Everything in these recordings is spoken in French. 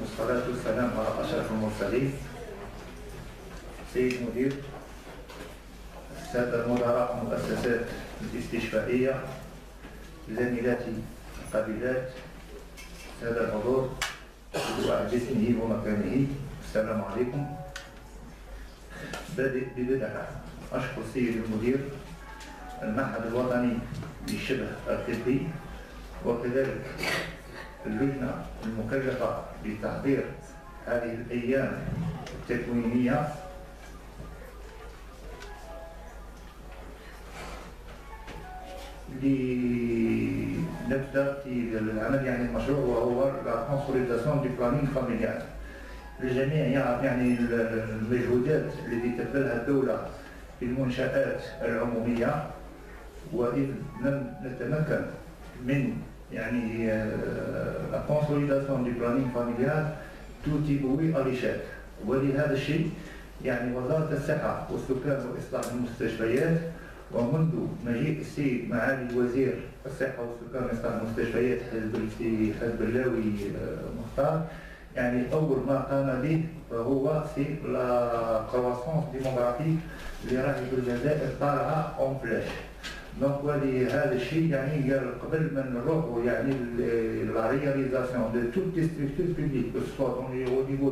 والصلاة والسلام على أشرف المرسلين. سيد المدير السادة مدراء المؤسسات الاستشفائية زميلاتي القابلات السادة الحضور جسمه ومكانه السلام عليكم. بادئ ببدعة. أشكر السيد المدير المعهد الوطني للشبه الطبي وكذلك اللجنة المكلفة بتحضير هذه الأيام التكوينية. لنبدأ في العمل يعني المشروع وهو لا كونسوليداسيون دي بلانينغ فاميليال الجميع يعرف يعني المجهودات التي تبذلها الدولة في المنشآت العمومية وإذ لم نتمكن من يعني لا كونسوليداسيون دي بلانينغ فاميليال توتي بوي أليشات ولهذا الشيء يعني وزارة الصحة والسكان وإصلاح المستشفيات ومنذ مجيء السيد معالي وزير الصحة والسكان وإصلاح المستشفيات حزب حزب اللاوي مختار. يعني أول ما قام به فهو سي لا كرواسونس ديموغرافيك اللي راهي في الجزائر طالعة اون فلاش دونك ولهذا الشيء يعني قبل ما نروحوا يعني لا رياليزاسيون دو توت لي ستركتور بوبليك كو سوا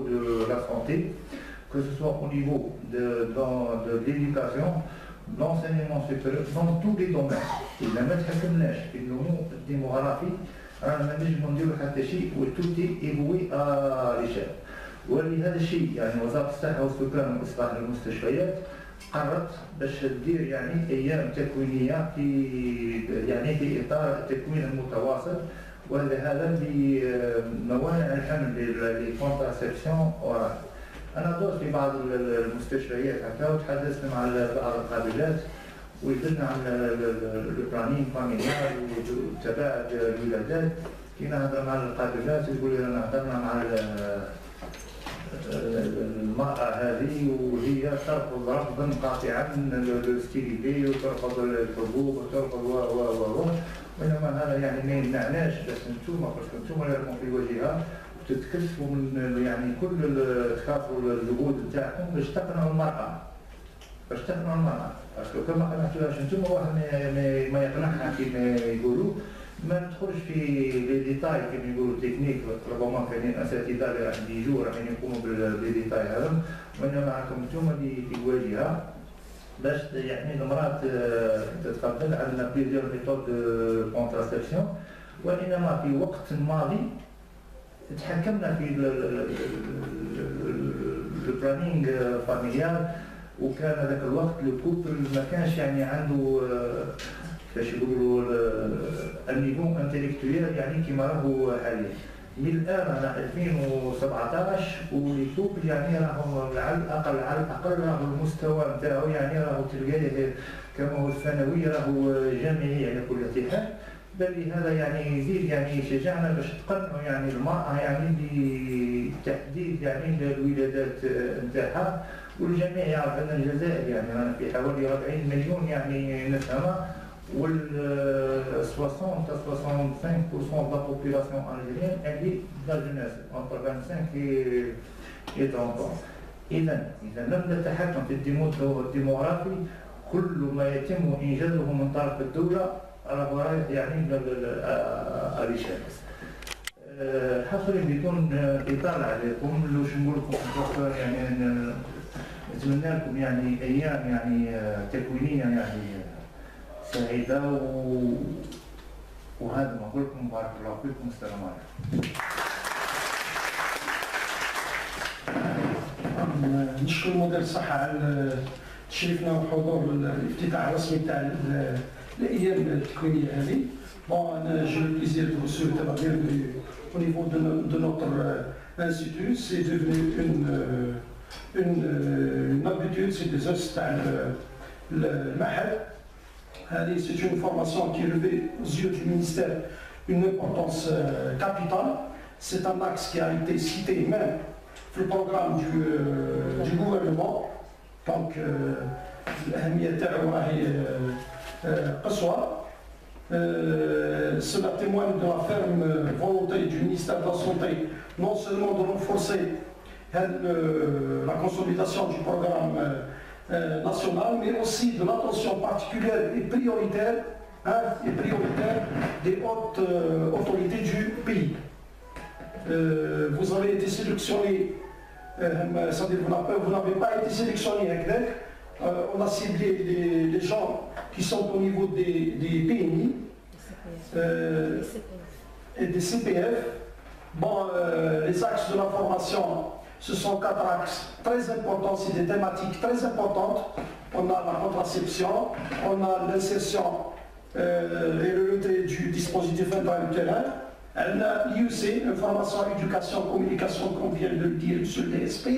de la santé que ce soit au niveau de, dans, de l'éducation l'enseignement supérieur dans tous les domaines. إذا ما تحكمناش النمو الديموغرافي رانا ما نجمو نديرو حتى شيء وتوتي ايفوي ليشال ولهذا الشيء يعني وزارة الصحة والسكان وإصلاح المستشفيات قررت باش تدير يعني أيام تكوينية في يعني في إطار التكوين المتواصل وهذا بموانع الحمل للكونتراسبسيون اورال أنا دورت في بعض المستشفيات هكا وتحدثت مع بعض القابلات ويدلنا على البلانين فاميليال وتباعد الولادات. كي نهضر مع القابلات تقول لي أنا هضرنا مع المرأة هذه وهي ترفض رفضا قاطعا الستيليبي وترفض الحبوب وترفض و و و و. وإنما هذا يعني ما يمنعناش بس أنتم باسكو أنتم راكم في وجهها وتتكلفوا من يعني كل تخافوا الجهود نتاعكم باش تقنعوا المرأة. باش تقنعوا المرأة. باسكو كما قنعتوهاش أنتم واحد ما يقنعها كما يقولوا. ما ندخلش في لي ديتاي كما يقولوا تكنيك ربما كاينين اساتذه اللي راح يجوا راح يقوموا باللي ديتاي هذا. وإنما راكم أنتم اللي في الواجهه باش يعني المراه تتقبل عندنا بليزيور ميثود دو كونتراسبسيون وإنما في وقت ماضي تحكمنا في البلانينغ فاميليال وكان ذاك الوقت الكوبل ما كانش يعني عنده كيفاش يقولوا النيفو انتليكتويال يعني كيما راهو حاليا. من الآن على 2017 وليتوب يعني راهو على الاقل على الأقل راهو المستوى نتاعو يعني راهو تلقاه كما هو الثانوي راهو جامعي على كل اتحاد بل هذا يعني يزيد يعني يشجعنا باش تقنعوا يعني المرأة يعني بتحديد يعني الولادات نتاعها. والجميع يعرف أن الجزائر يعني في حوالي 40 مليون يعني نسمة وال 60 à 65% de la population algérienne elle est de la jeunesse entre 25 et, et 30 ans. إذا إذا لم نتحكم في الديموغرافي كل ما يتم إنجازه من طرف الدولة رايح يعني الرشاد. حصري بدون إطالة عليكم لوش نقول لكم يعني نتمنى لكم يعني أيام يعني تكوينية يعني سعيدة و... وهذا ما أقول لكم بارك الله فيكم السلام عليكم نشكر مدير الصحة على تشريفنا وحضور الافتتاح الرسمي تاع الأيام التكوينية هذه le plaisir de vous souhaiter la bienvenue au niveau de, de notre institut. C'est devenu une, une, une habitude, c'est des os تاع المعهد. C'est une formation qui est levée aux yeux du ministère une importance euh, capitale. C'est un axe qui a été cité même le programme du, euh, du gouvernement. Donc, euh, euh, cela témoigne de la ferme volonté du ministère de la Santé, non seulement de renforcer la consolidation du programme euh, mais aussi de l'attention particulière et prioritaire, hein, et prioritaire des hautes autorités du pays. vous avez été sélectionné, c'est-à-dire vous n'avez pas été sélectionné avec on a ciblé les, gens qui sont au niveau des, des PMI, euh, et des CPF. Bon, euh, les axes de la formation, ce sont quatre axes très importants, c'est des thématiques très importantes. On a la contraception, on a l'insertion euh, et le retrait du dispositif intra-utérin. On a l'IUC, information, éducation, communication, comme vient de le dire sur le DSP.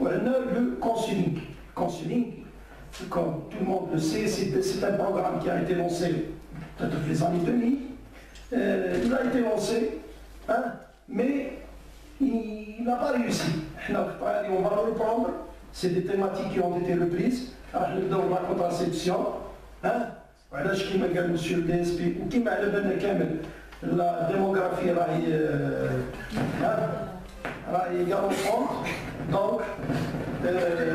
On a le counseling. Counseling, comme tout le monde le sait, c'est un programme qui a été lancé peut-être les années 2000. Euh, il a été lancé, hein, mais il n'a pas réussi. On va le reprendre. C'est des thématiques qui ont été reprises. dans la contraception. Hein, وعلاش كيما قال مسيو الدي اس بي وكيما على بالنا كامل لا ديموغرافي راهي راهي galopante donc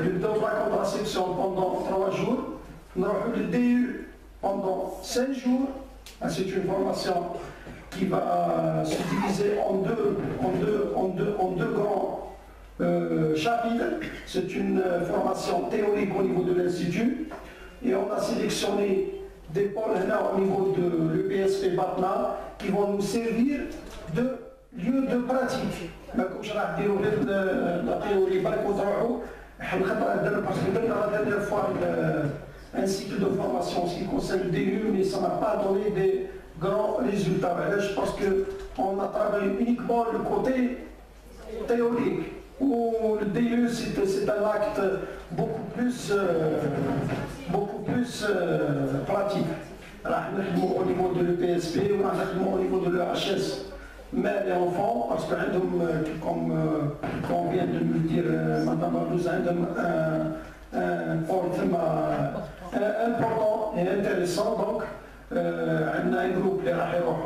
نبداو la contraception pendant 3 jours نروحوا للدي pendant 5 jours ah, c'est une formation qui va se diviser en deux, en deux, en deux, en deux grands euh. C'est une formation théorique au niveau de l'Institut. Et on a sélectionné des pôles au niveau de l'EPSP BATNA qui vont nous servir de lieu de pratique. comme je l'ai la théorie parce que la dernière fois un cycle de formation qui concerne le DU, mais ça n'a pas donné des grands résultats. Je pense qu'on a travaillé uniquement le côté théorique, où le DU c'est un acte beaucoup plus, euh, beaucoup plus euh, pratique. au niveau de l'EPSP, au niveau de l'EHS, mais les enfants, parce que euh, comme, vient de nous dire, Madame Abouza, un euh, important et intéressant. Donc, on a un groupe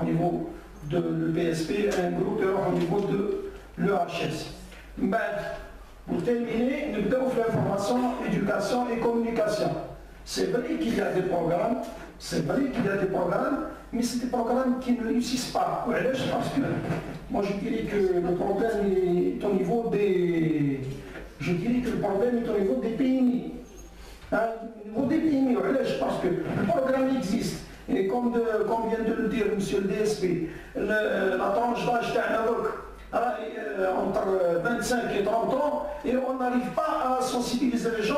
au niveau de l'EPSP, un groupe au niveau de l'EHS. Pour terminer, nous devons faire formation, éducation et communication. C'est vrai qu'il y a des programmes, c'est vrai qu'il y a des programmes, mais c'est des programmes qui ne réussissent pas. Parce que moi je dirais que le problème est au niveau des. Je dirais que le problème est au niveau des PMI. Au début, parce que le programme existe. Et comme, vient de le dire M. le DSP, la tranche d'âge euh, entre 25 et 30 ans, et on n'arrive pas à sensibiliser les gens,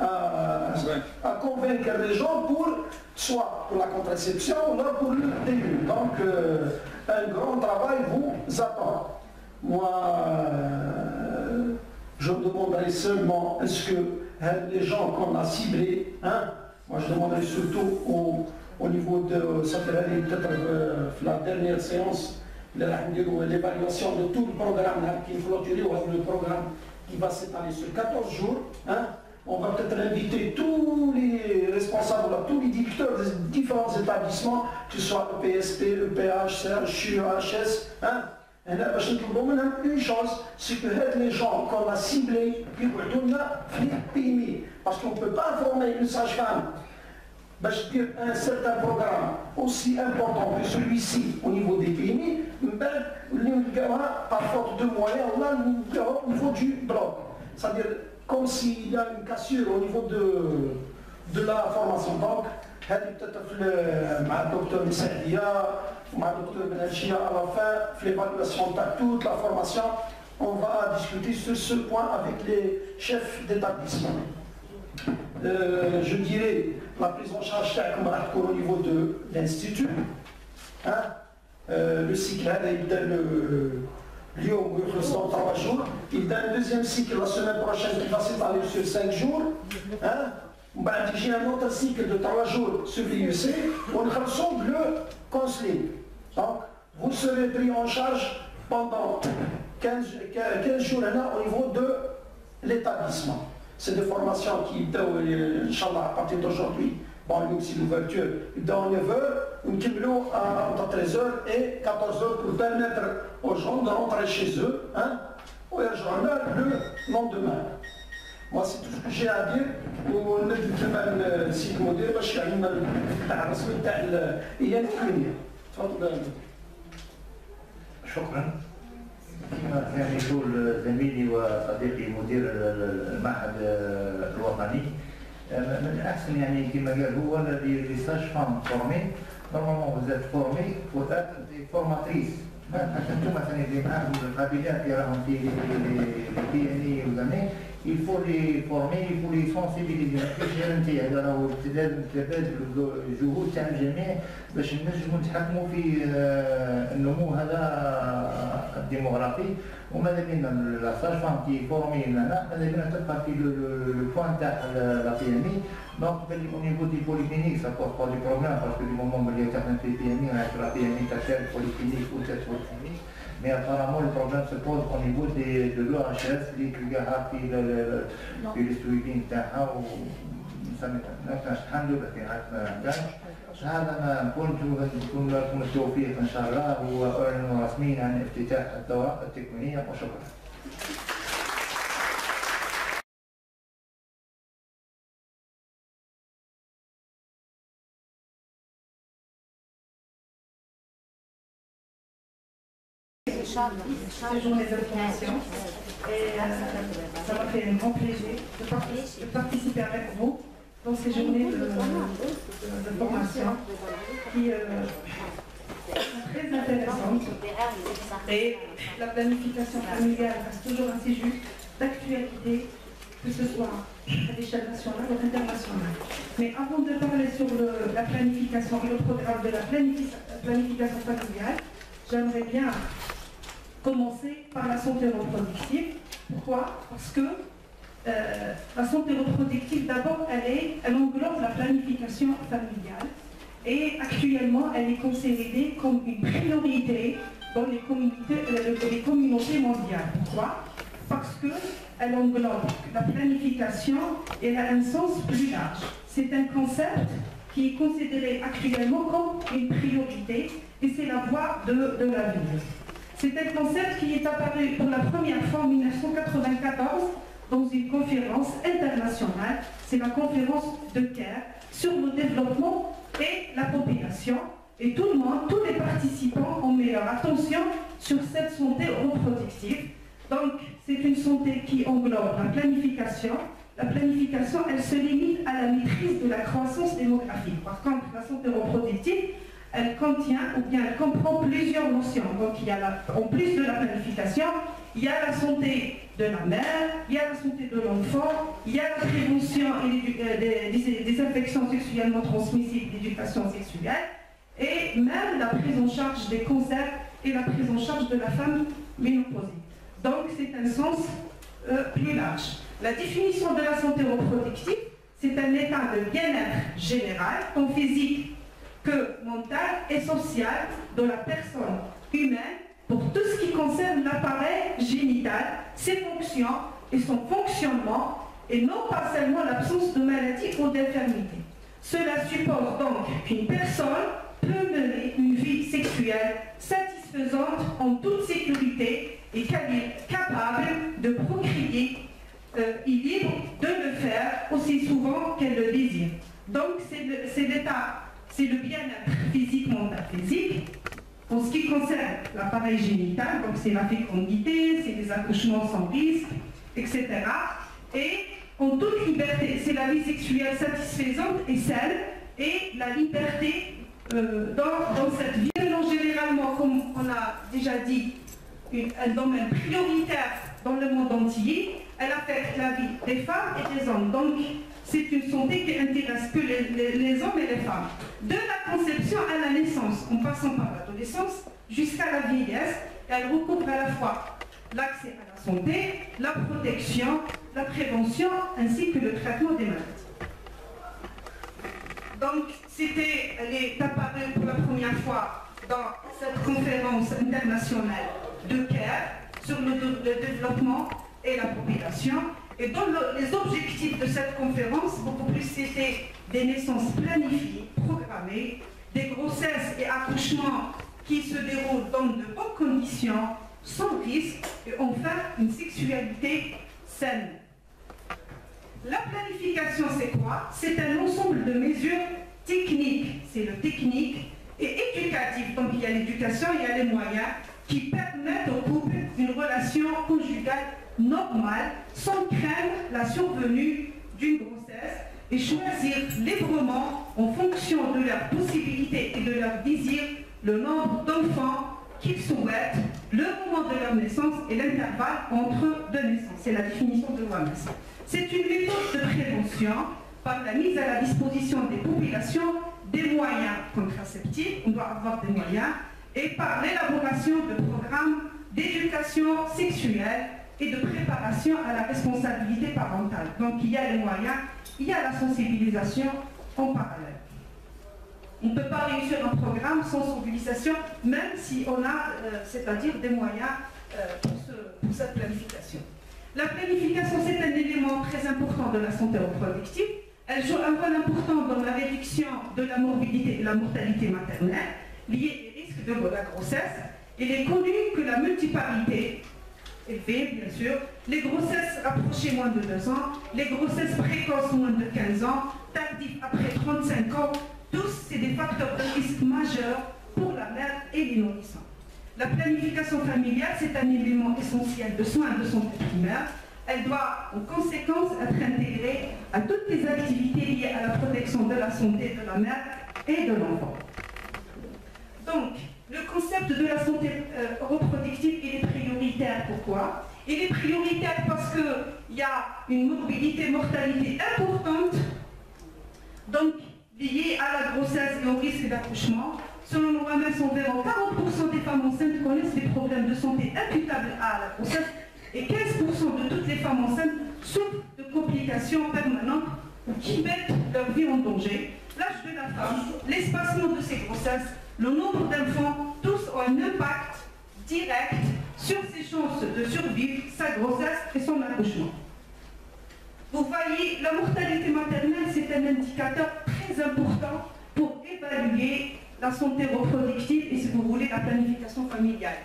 à, à, convaincre les gens pour, soit pour la contraception, ou pour le début. Donc, euh, un grand travail vous attend. Moi, euh, je demanderai seulement, est-ce que les gens qu'on a ciblés, hein, moi je demanderai surtout au, niveau de, ça peut-être euh, la dernière séance, l'évaluation de tout le programme qui est ou le programme qui va s'étaler sur 14 jours. Hein, on va peut-être inviter tous les responsables, tous les directeurs des différents établissements, que ce soit le PSP, le PH, CHU, HS, une chose, c'est que les gens qu'on a ciblés, parce qu'on ne peut pas former une sage-femme un certain programme aussi important que celui-ci au niveau des PMI, par faute de moyens, au niveau du bloc. C'est-à-dire comme s'il y a une cassure au niveau de, de la formation. Donc, peut-être le docteur Messadia, le docteur Benachia à la fin, l'évaluation de toute la formation, on va discuter sur ce point avec les chefs d'établissement. Euh, je dirais la prise en charge au niveau de l'institut. Hein? Euh, le cycle, il donne le Lyon, dans trois jours. Il donne un deuxième cycle la semaine prochaine qui va s'étaler sur cinq jours. Hein? Ben, j'ai un autre cycle de trois jours sur l'IUC, on ressemble le counseling. Donc, vous serez pris en charge pendant 15, 15 jours au niveau de l'établissement. C'est des formations qui, Inch'Allah, à partir d'aujourd'hui, bon, aussi l'ouverture, dans 9 heures, ونكملوا entre 13h et 14h pour permettre aux gens de rentrer chez eux hein, ويرجعوا لنا le lendemain. Moi, c'est tout ce que j'ai à dire وندي كمان السيد المدير باش يعلمنا تاع الرسمي تاع الايام الكليه. تفضل. شكرا. كما يعني يقول زميلي وصديقي مدير المعهد الوطني من الاحسن يعني كما قال هو الذي ساج فام فورمي نورمالمون formé faut être des formatrices. أنتم مثلا اللي معاهم القابلات اللي راهم في البي ان اي وزعما il faut les former il faut les sensibiliser غير انت هذا راهو لازم تبادل الجهود تاع الجميع باش نجموا نتحكموا في النمو هذا الديموغرافي وماذا بينا لا فام كي فورمي هنا ماذا بينا تبقى في لو بوان تاع لا بي ام اي دونك باللي أو نيفو دي بوليكلينيك سا بوز با دي بروبليم باسكو دي مومون اللي تخدم في بي ام اي لا بي ام اي تاع بوليكلينيك و تاع بوليكلينيك Mais apparemment, le problème se pose au niveau des, de l'OHS, les في في السويدين تاعها الحمد لله في كانش هذا ما كنت نكون لكم التوفيق ان شاء الله واعلن رسميا عن افتتاح الدورة التكوينية وشكرا. Cette journée de formation. Et euh, ça m'a fait un grand plaisir de, participer avec vous dans ces journées de, formation qui euh, sont très intéressantes. Et la planification familiale reste toujours assez juste, d'actualité, que ce soit à l'échelle nationale ou internationale. Mais avant de parler sur la planification et le programme de la planification familiale, j'aimerais bien commencer par la santé reproductive. Pourquoi? Parce que euh, la santé reproductive, d'abord, elle, elle englobe la planification familiale et actuellement, elle est considérée comme une priorité dans les communautés, euh, les communautés mondiales. Pourquoi? Parce qu'elle englobe la planification et elle a un sens plus large. C'est un concept qui est considéré actuellement comme une priorité et c'est la voie de, de la vie. C'est un concept qui est apparu pour la première fois en 1994 dans une conférence internationale, c'est la conférence de Caire sur le développement et la population. Et tout le monde, tous les participants ont mis leur attention sur cette santé reproductive. Donc, c'est une santé qui englobe la planification. La planification, elle se limite à la maîtrise de la croissance démographique. Par contre, la santé reproductive, elle contient ou bien elle comprend plusieurs notions. Donc il y a en plus de la planification, il y a la santé de la mère, il y a la santé de l'enfant, il y a la prévention et des, infections sexuellement transmissibles, l'éducation sexuelle, et même la prise en charge des cancers et la prise en charge de la femme ménopausée. Donc c'est un sens euh, plus large. La définition de la santé reproductive, c'est un état de bien-être général, tant physique que mental et social de la personne humaine pour tout ce qui concerne l'appareil génital, ses fonctions et son fonctionnement, et non pas seulement l'absence de maladie ou d'infirmité. Cela suppose donc qu'une personne peut mener une vie sexuelle satisfaisante en toute sécurité et qu'elle est capable de procréer euh, et libre de le faire aussi souvent qu'elle le désire. Donc c'est l'état c'est le bien-être physique, mental, physique. En ce qui concerne l'appareil génital, donc c'est la fécondité, c'est les accouchements sans risque, etc. Et en toute liberté, c'est la vie sexuelle satisfaisante et saine, et la liberté euh, dans, cette vie. généralement, comme on a déjà dit, un domaine prioritaire dans le monde entier, elle affecte la vie des femmes et des hommes. Donc, c'est une santé qui intéresse que les, hommes et les femmes. De la conception à la naissance, en passant par l'adolescence jusqu'à la vieillesse, elle recouvre à la fois l'accès à la santé, la protection, la prévention ainsi que le traitement des maladies. Donc, c'était, elle est apparue pour la première fois dans cette conférence internationale de CARE sur le développement et la population. Et dans les objectifs de cette conférence, beaucoup plus c'était des naissances planifiées, programmées, des grossesses et accouchements qui se déroulent dans de bonnes conditions, sans risque, et enfin une sexualité saine. La planification, c'est quoi? C'est un ensemble de mesures techniques. C'est le technique et éducatif. Donc il y a l'éducation, il y a les moyens qui permettent au couple une relation conjugale normale, sans craindre la survenue d'une grossesse et choisir librement, en fonction de leurs possibilités et de leurs désirs, le nombre d'enfants qu'ils souhaitent, le moment de leur naissance et l'intervalle entre deux naissances. C'est la définition de l'OMS. C'est une méthode de prévention par la mise à la disposition des populations des moyens contraceptifs, on doit avoir des moyens, et par l'élaboration de programmes d'éducation sexuelle et de préparation à la responsabilité parentale. Donc il y a les moyens, il y a la sensibilisation en parallèle. On ne peut pas réussir un programme sans sensibilisation, même si on a, euh, c'est-à-dire des moyens euh, pour, cette planification. La planification, c'est un élément très important de la santé reproductive. Elle joue un rôle important dans la réduction de la morbidité et de la mortalité maternelle liée aux risques de la grossesse. Il est connu que la multiparité élevée, bien sûr, les grossesses rapprochées moins de 2 ans, les grossesses précoces moins de 15 ans, tardives après 35 ans, tous, c'est des facteurs de risque majeurs pour la mère et les nourrissons. La planification familiale, c'est un élément essentiel de soins de santé primaire. Elle doit, en conséquence, être intégrée à toutes les activités liées à la protection de la santé de la mère et de l'enfant. Donc, le concept de la santé euh, reproductive, il est prioritaire. Pourquoi? Il est prioritaire parce qu'il y a une mobilité, mortalité importante. Donc, liées à la grossesse et au risque d'accouchement. Selon l'OMS, environ 40% des femmes enceintes connaissent des problèmes de santé imputables à la grossesse et 15% de toutes les femmes enceintes souffrent de complications permanentes ou qui mettent leur vie en danger. L'âge de la femme, l'espacement de ses grossesses, le nombre d'enfants, tous ont un impact direct sur ses chances de survivre, sa grossesse et son accouchement. Vous voyez, la mortalité maternelle, c'est un indicateur très important pour évaluer la santé reproductive et, si vous voulez, la planification familiale.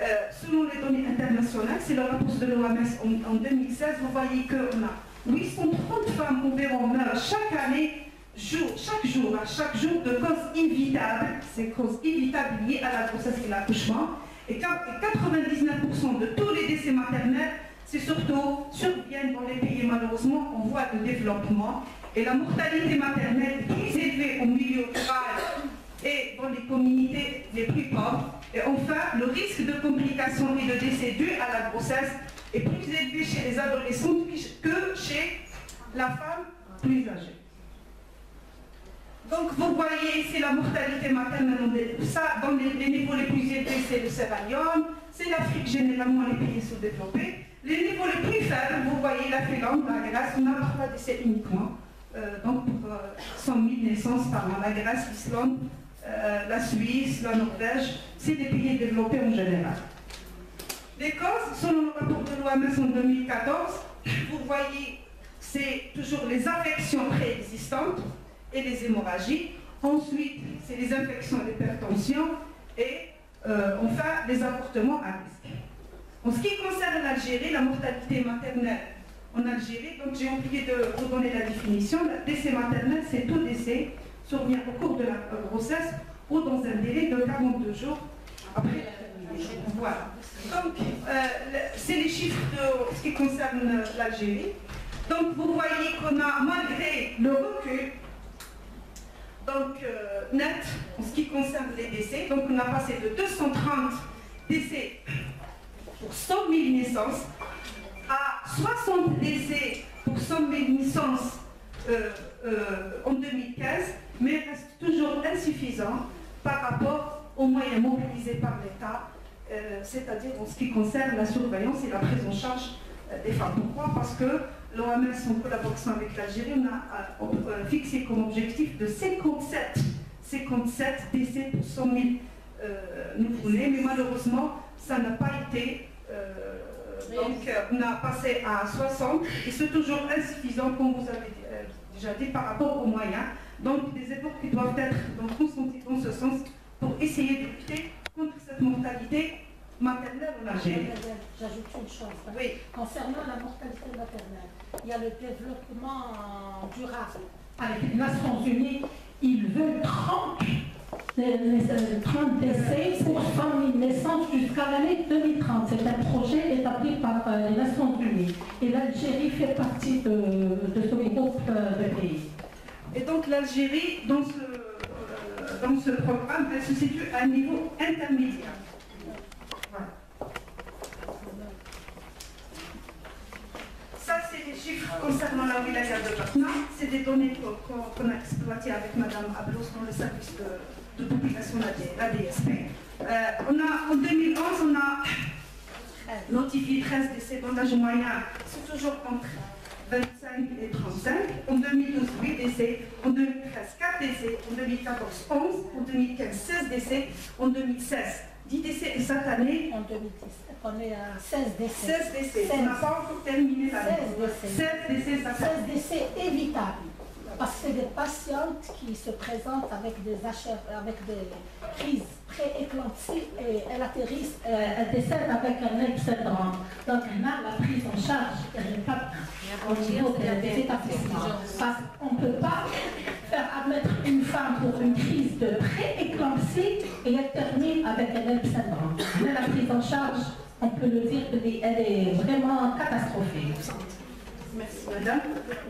Euh, selon les données internationales, c'est le rapport de l'OMS en, 2016, vous voyez qu'on a 830 femmes environ meurent chaque année, chaque jour, à chaque jour, de causes évitables, ces causes évitables liées à la grossesse et l'accouchement, et 99% de tous les décès maternels c'est surtout surviennent dans les pays malheureusement en voie de développement et la mortalité maternelle est plus élevée au milieu rural et dans les communautés les plus pauvres. Et enfin, le risque de complications et de décès dus à la grossesse est plus élevé chez les adolescents que chez la femme plus âgée. Donc vous voyez ici la mortalité maternelle, ça, dans les, niveaux les plus élevés, c'est le Sierra c'est l'Afrique généralement les pays sous-développés. Les niveaux les plus faibles, vous voyez la Finlande, la Grèce, on n'a pas décès uniquement. Euh, donc pour 100 000 naissances par an, la Grèce, l'Islande, euh, la Suisse, la Norvège, c'est des pays développés en général. Les causes, selon le rapport de l'OMS en 2014, vous voyez, c'est toujours les infections préexistantes et les hémorragies. Ensuite, c'est les infections et l'hypertension. Et euh, enfin, les avortements à risque. En ce qui concerne l'Algérie, la mortalité maternelle en Algérie, donc j'ai oublié de vous donner la définition. Le décès maternel, c'est tout décès survient au cours de la grossesse ou dans un délai de 42 jours après la Voilà. Donc, euh, c'est les chiffres de ce qui concerne l'Algérie. Donc, vous voyez qu'on a, malgré le recul, donc euh, net, en ce qui concerne les décès, donc on a passé de 230 décès pour 100 000 naissances à 60 décès pour 100 000 naissances euh, euh, en 2015, mais reste toujours insuffisant par rapport aux moyens mobilisés par l'État, c'est-à-dire en ce qui concerne la surveillance et la prise en charge des femmes. Pourquoi? Parce que l'OMS, en collaboration avec l'Algérie, on a fixé comme objectif de 57, 57 décès pour 100 000 nouveau-nés, mais malheureusement, ça n'a pas été. Euh, donc, euh, on a passé à 60 et c'est toujours insuffisant, comme vous avez euh, déjà dit, par rapport aux moyens. Donc des efforts qui doivent être donc, consentis dans ce sens pour essayer de lutter contre cette mortalité maternelle en Algérie. J'ajoute une chose. hein. Oui. Concernant la mortalité maternelle, il y a le développement durable. Avec les Nations Unies, ils veulent 30, euh, euh, 30 décès pour 100 000 naissances jusqu'à l'année 2030. C'est un projet établi par euh, les Nations Unies. Et l'Algérie fait partie de, de ce groupe euh, de pays. Et donc l'Algérie, dans ce, euh, dans ce programme, elle se situe à un niveau intermédiaire. Voilà. Ça, c'est les chiffres concernant la wilaya de Batna. C'est des données qu'on a exploitées avec Madame Ablos dans le service de, de population de la DSP. Euh, on a, en 2011, on a notifié 13 décès dans l'âge moyen. C'est toujours entre 25 et 35. En 2012, 8 décès. En 2013, 4 décès. En 2014, 11. En 2015, 16 décès. En 2016, 10 décès. Et cette année, En 2017, on est à 16 décès. 16 décès. On n'a pas encore terminé l'année. 16 décès. 16 décès année. 16 décès évitables. Parce que c'est des patientes qui se présentent avec des HR, avec des crises pré-éclampsie et elles atterrissent, euh, elles décèdent avec un syndrome. Donc on a la prise en charge elle n'est pas au niveau des, établissements. Parce qu'on ne peut pas faire admettre une femme pour une crise de pré-éclampsie et elle termine avec un HELP syndrome. Mais la prise en charge, on peut le dire, elle est vraiment catastrophique. Merci madame.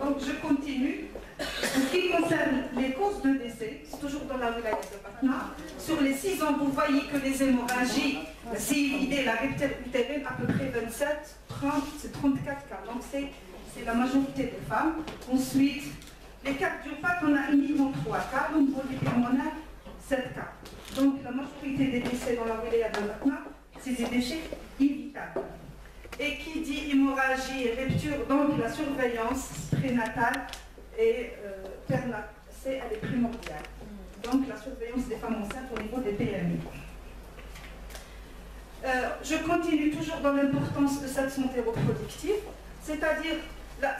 Donc je continue. En ce qui concerne les causes de décès, c'est toujours dans la wilaya de Patna. Sur les 6 ans, vous voyez que les hémorragies, la CID, la utérine, à peu près 27, 30, c'est 34 cas. Donc c'est la majorité des femmes. Ensuite, les cardiopathes, on a uniquement 3 cas. L'embolie pulmonaire, 7 cas. Donc la majorité des décès dans la wilaya de Patna, c'est des déchets évitables. Et qui dit hémorragie et rupture, donc la surveillance prénatale et euh, pernatale, elle est primordiale. Donc la surveillance des femmes enceintes au niveau des PMI. Euh, je continue toujours dans l'importance de cette santé reproductive, c'est-à-dire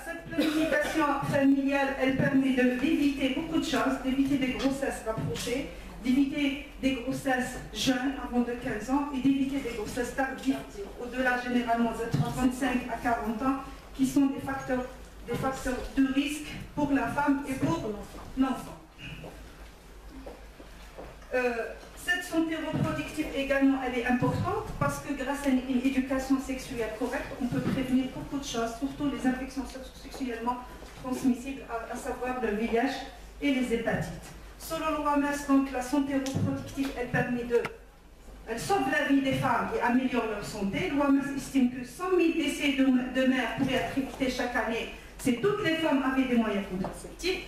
cette planification familiale, elle permet d'éviter beaucoup de choses, d'éviter des grossesses rapprochées, d'éviter des grossesses jeunes avant de 15 ans et d'éviter des grossesses tardives au-delà généralement de 35 à 40 ans qui sont des facteurs, de risque pour la femme et pour l'enfant. Euh, cette santé reproductive également, elle est importante parce que grâce à une, une éducation sexuelle correcte, on peut prévenir beaucoup de choses, surtout les infections sexuellement transmissibles, à, à savoir le VIH et les hépatites. Selon l'OMS, donc, la santé reproductive, elle permet de... Elle sauve la vie des femmes et améliore leur santé. L'OMS estime que 100 000 décès de, de mères pourraient être évités chaque année si toutes les femmes avaient des moyens contraceptifs.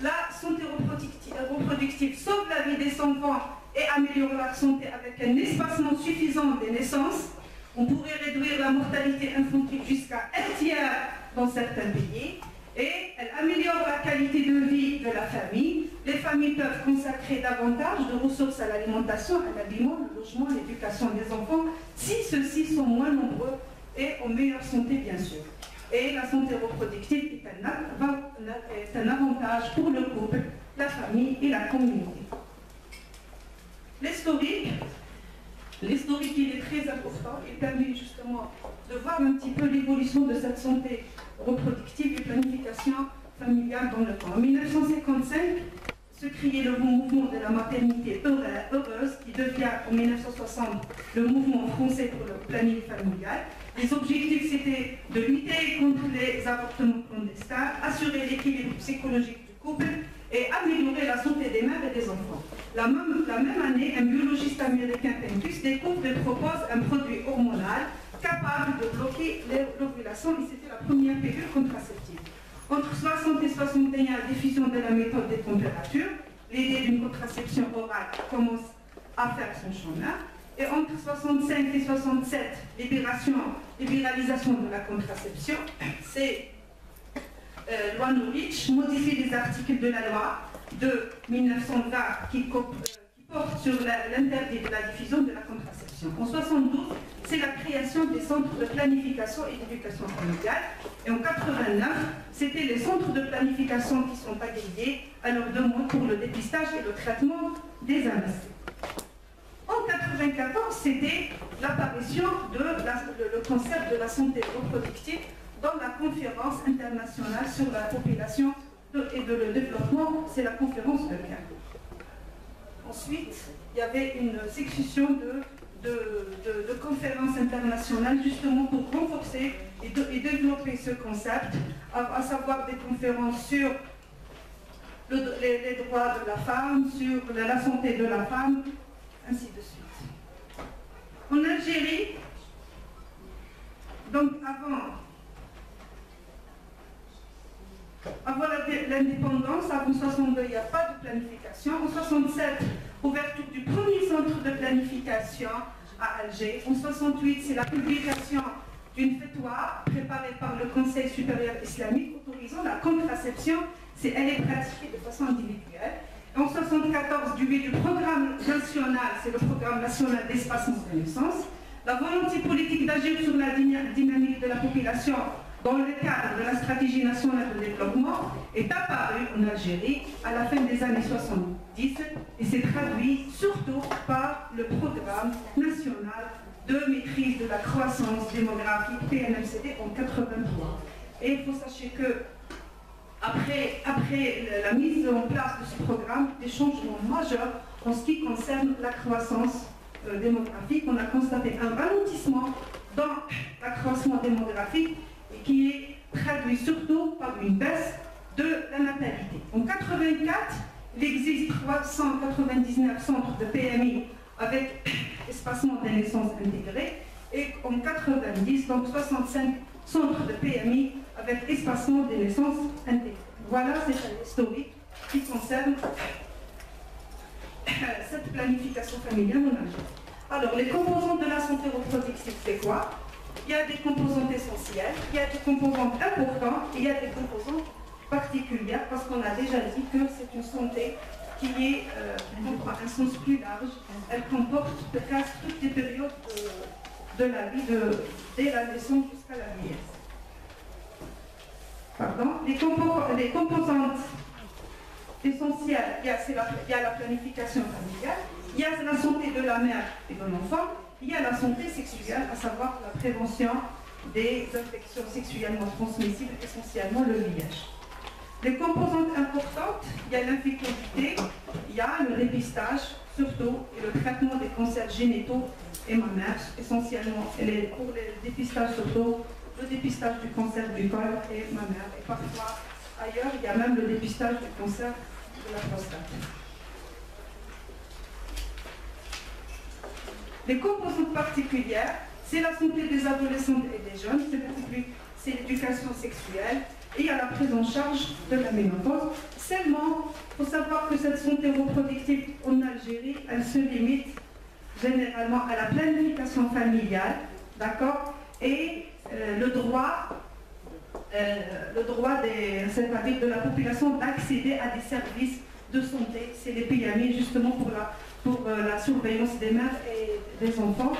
La santé reproductive, reproductive sauve la vie des enfants et améliore leur santé avec un espacement suffisant des naissances. On pourrait réduire la mortalité infantile jusqu'à un tiers dans certains pays. Et elle améliore la qualité de vie de la famille. Les familles peuvent consacrer davantage de ressources à l'alimentation, à l'habillement, le logement, l'éducation des enfants, si ceux-ci sont moins nombreux et en meilleure santé, bien sûr. Et la santé reproductive est un, est un avantage pour le couple, la famille et la communauté. L'historique, l'historique il est très important, il permet justement de voir un petit peu l'évolution de cette santé reproductive et planification familiale dans le temps. En 1955, se criait le mouvement de la maternité heure- heureuse qui devient en 1960 le mouvement français pour le planning familial. Les objectifs c'était de lutter contre les avortements clandestins, assurer l'équilibre psychologique du couple et améliorer la santé des mères et des enfants. La même, année, un biologiste américain Pincus découvre et propose un produit hormonal capable de bloquer l'ovulation et c'était la première pilule contraceptive. Entre 60 et 61, diffusion de la méthode des températures, l'idée d'une contraception orale commence à faire son chemin. Et entre 65 et 67, libération, libéralisation de la contraception, c'est euh, loi Norwich modifie les articles de la loi de 1920 qui, euh, qui portent sur l'interdit de la diffusion de la contraception. En 72, c'est la création des centres de planification et d'éducation familiale Et en 89, c'était les centres de planification qui sont agréés à leurs demandes pour le dépistage et le traitement des AVC. En 94, c'était l'apparition de le concept de la santé reproductive dans la conférence internationale sur la population et de le développement, c'est la conférence de Cannes. Ensuite, il y avait une succession de, de, conférences internationales justement pour renforcer et, développer ce concept, à, savoir des conférences sur les, droits de la femme, sur la santé de la femme, ainsi de suite. En Algérie, donc avant Avant l'indépendance, avant 62, il n'y a pas de planification. En 67, ouverture du premier centre de planification à Alger. En 68, c'est la publication d'une fatwa préparée par le Conseil supérieur islamique autorisant la contraception si elle est pratiquée de façon individuelle. En 74, du du programme national, c'est le programme national d'espacement de naissance, la volonté politique d'agir sur la dynamique de la population dans le cadre de la stratégie nationale de développement est apparu en Algérie à la fin des années 70 et s'est traduit surtout par le programme national de maîtrise de la croissance démographique PNMCD en 83. Et il faut sachez que après, après la mise en place de ce programme, des changements majeurs en ce qui concerne la croissance euh, démographique. On a constaté un ralentissement dans l'accroissement démographique qui est traduit surtout par une baisse de la natalité. En 84, il existe 399 centres de PMI avec espacement des naissances intégrées et en 90, donc 65 centres de PMI avec espacement des naissances intégrées. Voilà, c'est un qui concerne cette planification familiale en Algérie. Alors, les composantes de la santé reproductive, c'est quoi? Il y a des composantes essentielles, il y a des composantes importantes et il y a des composantes particulières parce qu'on a déjà dit que c'est une santé qui est, euh, un sens plus large. Elle comporte presque toutes les périodes de, la vie, de, dès la naissance jusqu'à la vieillesse. Pardon? Les, composantes essentielles, il y a la planification familiale, il y a la santé de la mère et de l'enfant, il y a la santé sexuelle, à savoir la prévention des infections sexuellement transmissibles, essentiellement le VIH. Les composantes importantes, il y a l'infectivité, il y a le dépistage, surtout, et le traitement des cancers génitaux et mammaires, essentiellement, pour le dépistage surtout, le dépistage du cancer du col et mammaire. Et parfois, ailleurs, il y a même le dépistage du cancer de la prostate. Les composantes particulières, c'est la santé des adolescents et des jeunes, c'est l'éducation sexuelle, et a la prise en charge de la ménopause. Seulement, il faut savoir que cette santé reproductive en Algérie, elle se limite généralement à la planification familiale, d'accord? Et euh, le droit, euh, le droit des, de la population d'accéder à des services de santé, c'est les PMI justement pour la pour euh, la surveillance des mères et des enfants.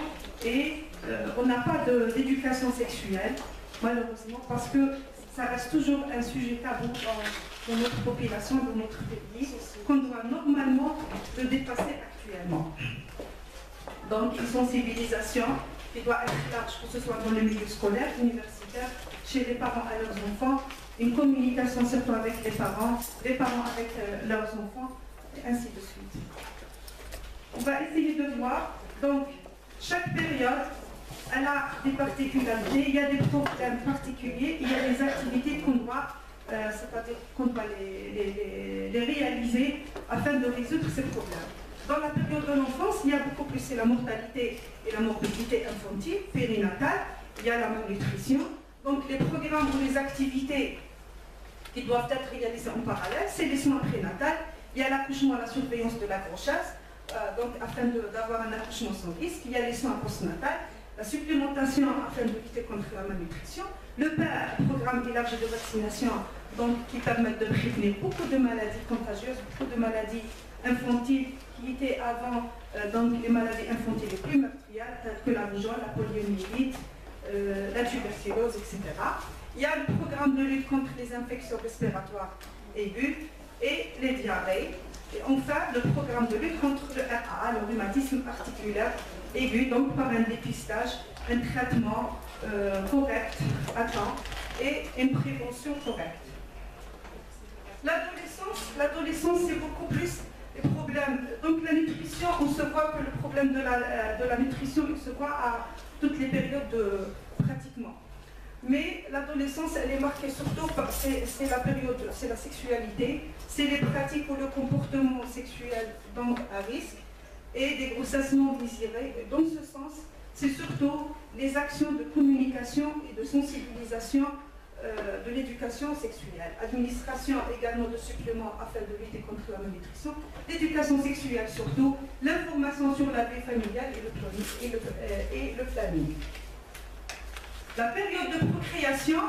Et euh, on n'a pas d'éducation sexuelle, malheureusement, parce que ça reste toujours un sujet tabou dans, notre population, dans notre pays, qu'on doit normalement le dépasser actuellement. Donc une sensibilisation qui doit être large, que ce soit dans le milieu scolaire, universitaire, chez les parents et leurs enfants, une communication surtout avec les parents, les parents avec euh, leurs enfants, et ainsi de suite on va essayer de voir. Donc, chaque période, elle a des particularités, il y a des problèmes particuliers, il y a des activités qu'on doit, euh, qu'on doit les, réaliser afin de résoudre ces problèmes. Dans la période de l'enfance, il y a beaucoup plus, c'est la mortalité et la morbidité infantile, périnatale, il y a la malnutrition. Donc les programmes ou les activités qui doivent être réalisées en parallèle, c'est les soins prénatales, il y a l'accouchement, la surveillance de la grossesse, donc afin d'avoir un accouchement sans risque. Il y a les soins postnatales, la supplémentation afin de lutter contre la malnutrition, le PER, programme élargi de vaccination, donc, qui permettent de prévenir beaucoup de maladies contagieuses, beaucoup de maladies infantiles qui étaient avant euh, donc les maladies infantiles les plus meurtrières, telles que la rougeole, la poliomyélite, euh, la tuberculose, etc. Il y a le programme de lutte contre les infections respiratoires aiguës et les diarrhées. Et enfin, le programme de lutte contre le RA, le rhumatisme articulaire aigu, donc par un dépistage, un traitement euh, correct à temps et une prévention correcte. L'adolescence, l'adolescence c'est beaucoup plus les problèmes. Donc la nutrition, on se voit que le problème de la, euh, de la nutrition, il se voit à toutes les périodes de, pratiquement. Mais l'adolescence, elle est marquée surtout par c'est la période, c'est la sexualité, c'est les pratiques ou le comportement sexuel donc à risque et des grossesses non désirées. Dans ce sens, c'est surtout les actions de communication et de sensibilisation euh, de l'éducation sexuelle. Administration également de suppléments afin de lutter contre la malnutrition. L'éducation sexuelle surtout, l'information sur la vie familiale et le, et euh, et le planning. La période de procréation,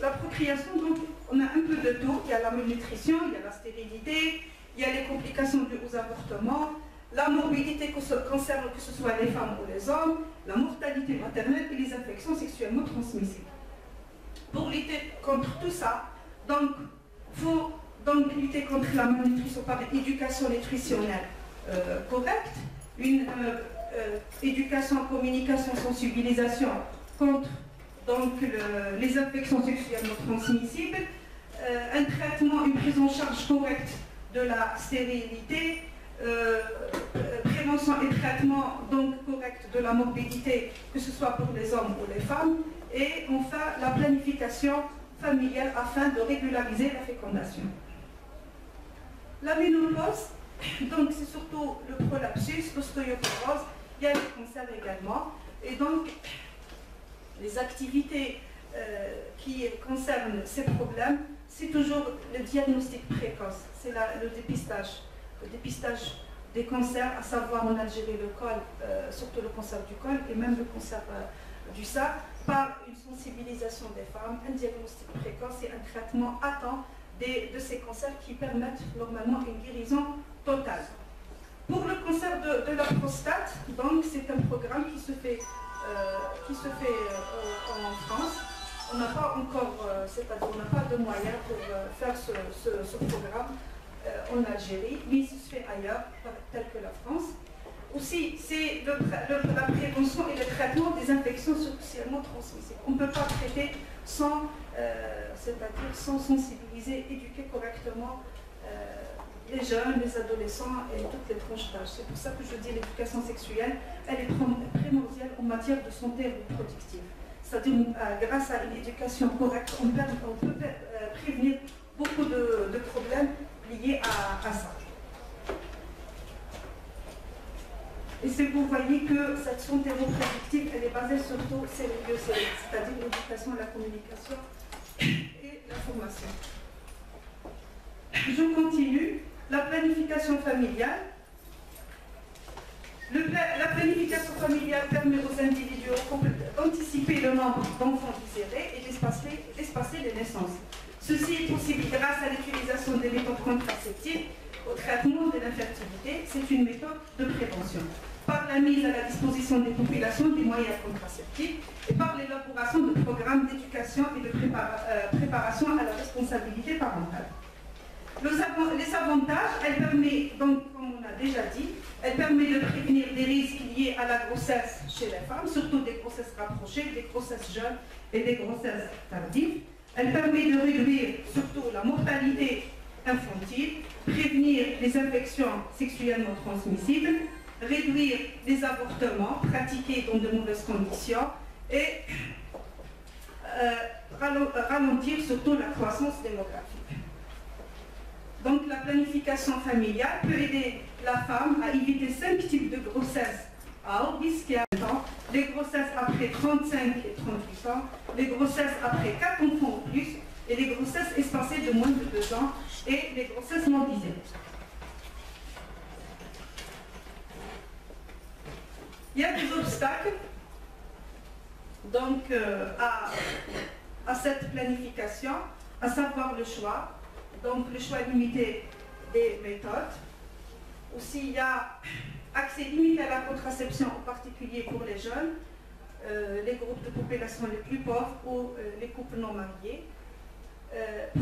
la, procréation, donc, on a un peu de tout. Il y a la malnutrition, il y a la stérilité, il y a les complications dues aux avortements, la morbidité que concerne que ce soit les femmes ou les hommes, la mortalité maternelle et les infections sexuellement transmissibles. Pour lutter contre tout ça, donc, faut donc lutter contre la malnutrition par une éducation nutritionnelle euh, correcte, une euh, euh, éducation, communication, sensibilisation contre donc les infections sexuellement transmissibles, euh, un traitement, une prise en charge correcte de la stérilité, euh, euh, prévention et traitement donc correct de la morbidité, que ce soit pour les hommes ou les femmes, et enfin la planification familiale afin de régulariser la fécondation. La ménopause, donc c'est surtout le prolapsus, l'ostéoporose, il y a les cancers également, et donc les activités euh, qui concernent ces problèmes, c'est toujours le diagnostic précoce, c'est le dépistage, le dépistage des cancers, à savoir en Algérie le col, euh, surtout le cancer du col et même le cancer euh, du sein, par une sensibilisation des femmes, un diagnostic précoce et un traitement à temps de ces cancers qui permettent normalement une guérison totale. Pour le cancer de, de la prostate, donc c'est un programme qui se fait qui se fait euh, en France. On n'a pas encore, euh, c'est-à-dire on n'a pas de moyens pour faire ce, programme en Algérie, mais il se fait ailleurs, tel que la France. Aussi, c'est la prévention et le traitement des infections socialement transmissibles. On ne peut pas traiter sans, c'est-à-dire sans sensibiliser, éduquer correctement les jeunes, les adolescents et toutes les tranches d'âge. C'est pour ça que je dis l'éducation sexuelle, elle est primordiale en matière de santé reproductive. C'est-à-dire, euh, grâce à une éducation correcte, on peut, euh, prévenir beaucoup de, problèmes liés à, ça. Et si vous voyez que cette santé reproductive, elle est basée surtout sur les c'est-à-dire l'éducation, la communication et l'information. Je continue la planification familiale. la planification familiale permet aux individus d'anticiper le nombre d'enfants désirés et d'espacer les naissances. Ceci est possible grâce à l'utilisation des méthodes contraceptives au traitement de l'infertilité. C'est une méthode de prévention. Par la mise à la disposition des populations des moyens contraceptifs et par l'élaboration de programmes d'éducation et de euh, préparation à la responsabilité parentale les avantages, elle permet, donc, comme on a déjà dit, elle permet de prévenir des risques liés à la grossesse chez les femmes, surtout des grossesses rapprochées, des grossesses jeunes et des grossesses tardives. Elle permet de réduire surtout la mortalité infantile, prévenir les infections sexuellement transmissibles, réduire les avortements pratiqués dans de mauvaises conditions et euh, ralentir surtout la croissance démographique. Donc la planification familiale peut aider la femme à éviter cinq types de grossesses à et à temps, les grossesses après 35 et 38 ans, les grossesses après 4 enfants ou plus, et les grossesses espacées de moins de 2 ans, et les grossesses non désirées. Il y a des obstacles donc, euh, à cette planification, à savoir le choix, donc le choix limité des méthodes. Aussi, il y a accès limité à la contraception, en particulier pour les jeunes. les groupes de population les plus pauvres ou les couples non mariés.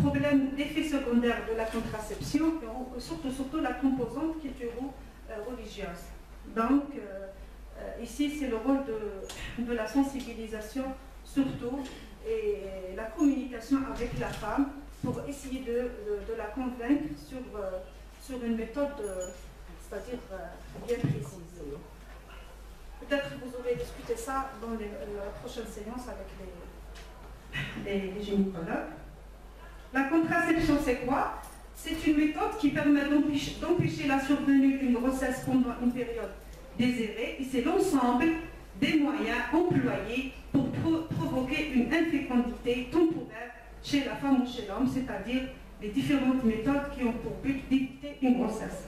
problème d'effet secondaire de la contraception, surtout, surtout la composante culturo-religieuse. Donc, ici, c'est le rôle de, la sensibilisation surtout et la communication avec la femme pour essayer de, la convaincre sur, euh, sur une méthode, euh, c'est-à-dire euh, bien précise. Peut-être que vous aurez discuté ça dans la prochaine séance avec les, les, gynécologues. La contraception, c'est quoi? C'est une méthode qui permet d'empêcher la survenue d'une grossesse pendant une période désirée et c'est l'ensemble des moyens employés pour provoquer une infécondité temporaire chez la femme ou chez l'homme, c'est-à-dire les différentes méthodes qui ont pour but d'éviter une grossesse.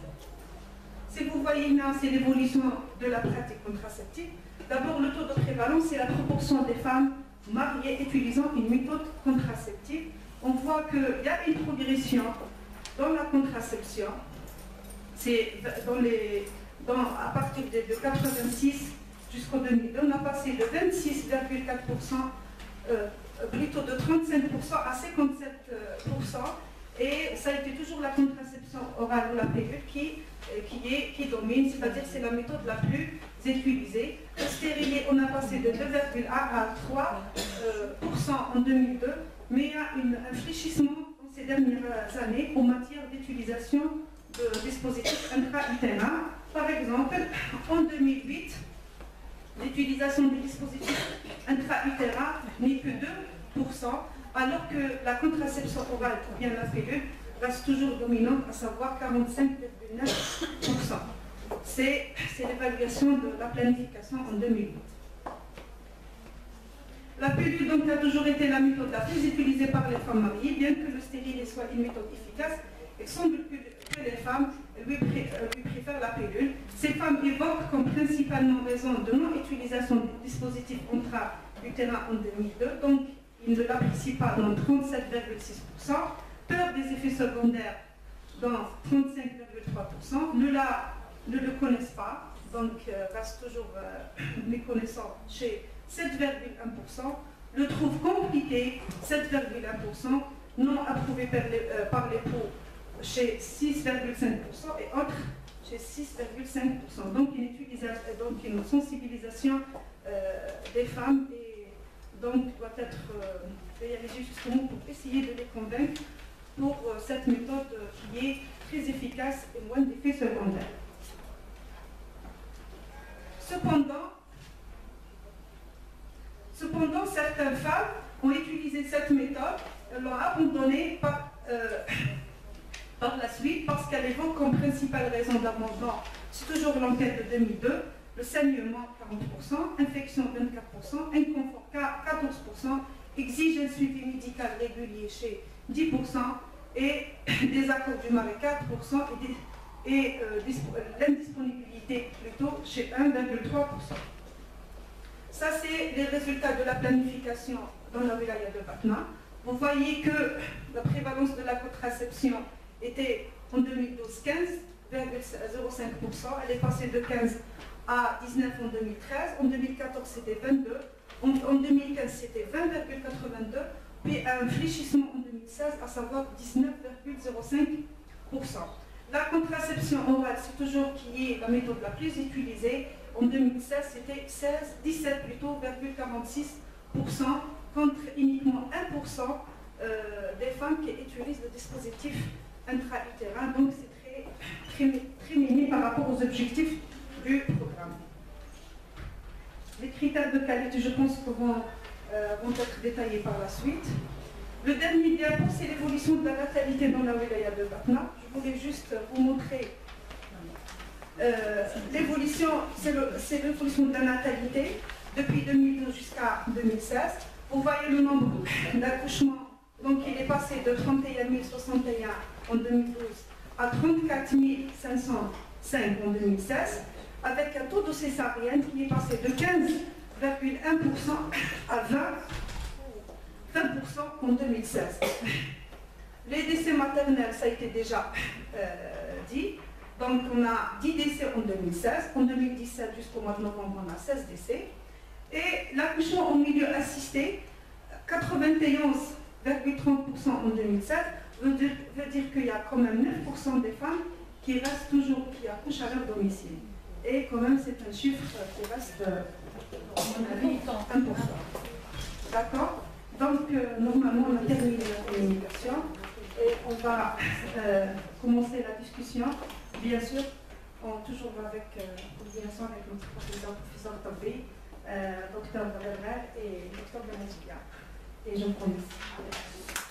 Si vous voyez là, c'est l'évolution de la pratique contraceptive. D'abord, le taux de prévalence, c'est la proportion des femmes mariées utilisant une méthode contraceptive. On voit qu'il y a une progression dans la contraception. C'est à partir de, de 86 jusqu'au 2002, on a passé de 26,4%, euh, plutôt de 35% à 57%, et ça a été toujours la contraception orale ou la pilule qui, euh, qui, domine, c'est-à-dire c'est la méthode la plus utilisée. Le on a passé de 2,1 à 3% en 2002, mais il y a un fléchissement ces dernières années en matière d'utilisation de dispositifs intra-utérins. Par exemple, en 2008, l'utilisation du dispositif intra-utérin n'est que 2%, alors que la contraception orale ou bien la pilule reste toujours dominante, à savoir 45,9%. C'est l'évaluation de la planification en 2008. La pilule donc, a toujours été la méthode la plus utilisée par les femmes mariées, bien que le stérilet soit une méthode efficace. Il semble que, les femmes lui, préfèrent la pilule. Ces femmes évoquent comme principalement raison de non-utilisation du dispositif intra-utérin en 2002, donc ils ne l'apprécient pas dans 37,6%, peur des effets secondaires dans 35,3%, ne, ne le connaissent pas, donc euh, reste toujours euh, méconnaissant chez 7,1%, le trouve compliqué, 7,1%, non approuvé par l'époux euh, chez 6,5% et autres chez 6,5%. Donc une, donc une sensibilisation euh, des femmes et donc doit être euh, réalisée justement pour essayer de les convaincre pour euh, cette méthode qui est très efficace et moins d'effets secondaires. Cependant, cependant, certaines femmes ont utilisé cette méthode, l'ont abandonnée par, par la suite parce qu'elle évoque comme principale raison d'abandon, c'est toujours l'enquête de 2002, le saignement 40%, infection 24%, inconfort 14%, exige un suivi médical régulier chez 10% et désaccord du mari 4% et, euh, l'indisponibilité plutôt chez 1,3%. Ça, c'est les résultats de la planification dans la wilaya de Batna. Vous voyez que la prévalence de la contraception était en 2012 15,05%, elle est passée de 15 à 19 en 2013, en 2014 c'était 22, en, 2015 c'était 20,82, puis un fléchissement en 2016 à savoir 19,05%. La contraception orale, c'est toujours qui est la méthode la plus utilisée. En 2016, c'était 16, 17 plutôt, 46%, contre uniquement 1% euh, des femmes qui utilisent le dispositif intra-utérin, c'est très, très, très par rapport aux objectifs du programme. Les critères de qualité, je pense que vont, euh, vont être détaillés par la suite. Le dernier diapo, c'est l'évolution de la natalité dans la wilaya de Batna. Je voulais juste vous montrer euh, l'évolution, c'est l'évolution de la natalité depuis 2012 jusqu'à 2016. Vous voyez le nombre d'accouchements, donc il est passé de 31 061 en 2012 à 34 505 en 2016, avec un taux de césarienne qui est passé de 15,1% à 20, en 2016. Les décès maternels, ça a été déjà euh, dit. Donc on a 10 décès en 2016. En 2017, jusqu'au mois de novembre, on a 16 décès. Et l'accouchement au milieu assisté, 91,30% en 2007, veut dire, qu'il y a quand même 9% des femmes qui restent toujours, qui accouchent à leur domicile. Et quand même, c'est un chiffre qui reste, à mon avis, important. D'accord? Donc, euh, normalement, on a terminé la communication et on va euh, commencer la discussion. Bien sûr, on toujours avec euh, coordination avec notre professeur, professeur euh, docteur Valérie et docteur Benazia. Et je vous remercie.